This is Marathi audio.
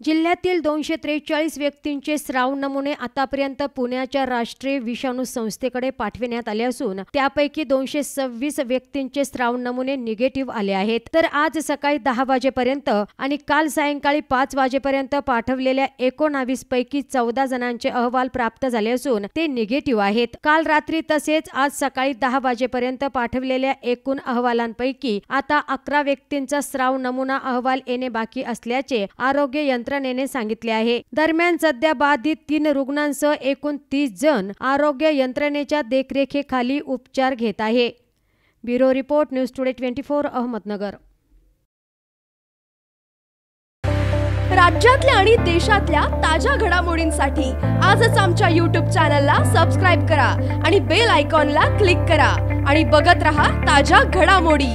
जिल्ह्यातील दोनशे त्रेचाळीस व्यक्तींचे स्राव नमुने आतापर्यंत पुण्याच्या राष्ट्रीय विषाणू संस्थेकडे पाठविण्यात आले असून त्यापैकी दोनशे सव्वीस व्यक्तींचे स्राव नमुने निगेटिव्ह आले आहेत. तर आज सकाळी दहा वाजेपर्यंत आणि काल सायंकाळी पाच वाजेपर्यंत पाठवलेल्या एकोणावीस पैकी चौदा जणांचे अहवाल प्राप्त झाले असून ते निगेटिव्ह आहेत. काल रात्री तसेच आज सकाळी दहा वाजेपर्यंत पाठवलेल्या एकूण अहवालांपैकी आता अकरा व्यक्तींचा स्राव नमुना अहवाल येणे बाकी असल्याचे आरोग्य यंत्र यंत्रणेने सांगितले आहे. दरम्यान सध्या बाधित तीन रुग्णांसह एकूण तीस जण आरोग्य यंत्रणेच्या देखरेखीखाली उपचार घेत आहे. Bureau report news today twenty four Ahmednagar. राज्यातल्या आणि देशातल्या ताज्या घडामोडींसाठी आजच आमच्या यूट्यूब चॅनलला सबस्क्राईब करा आणि बेल आयकॉनला क्लिक करा आणि बघत रहा ताज्या घडामोडी.